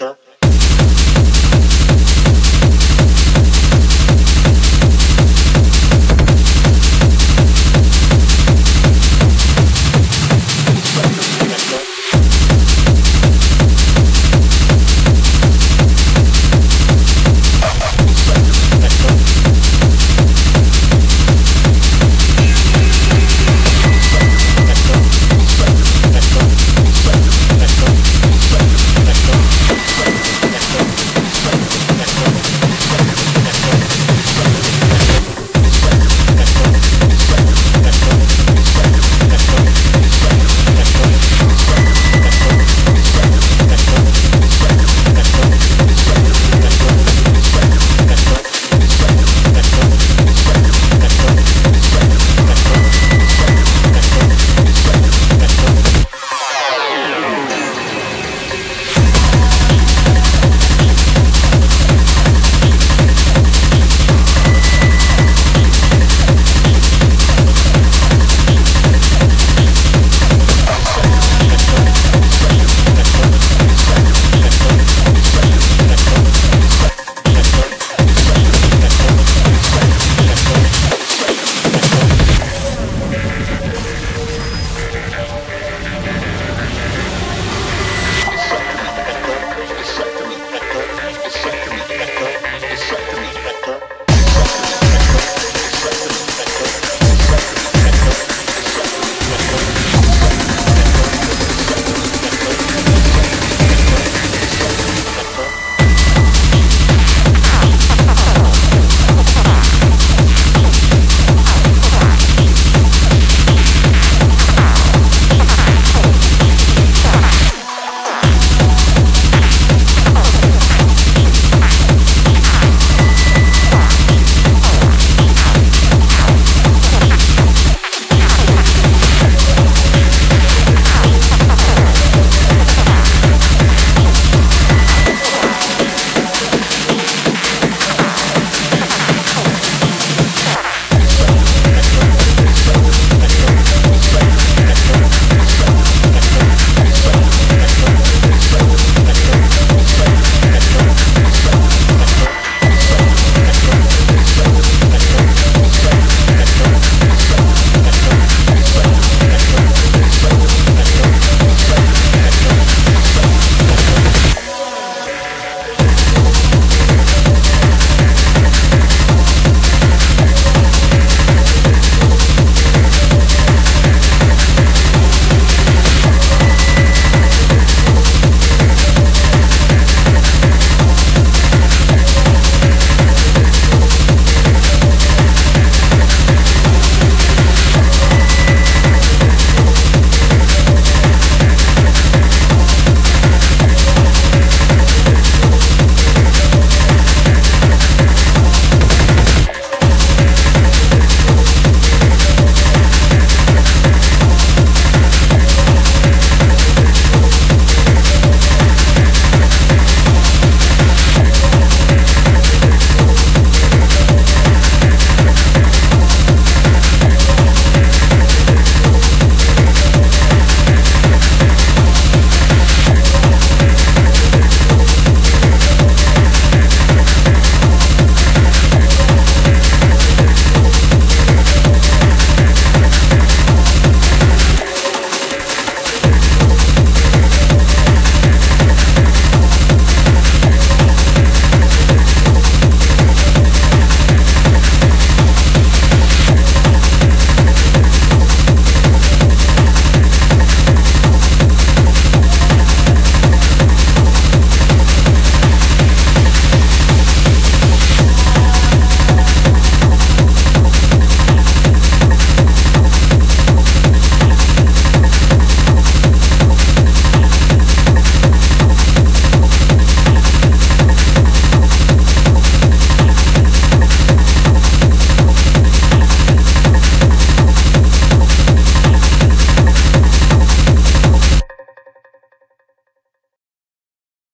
sector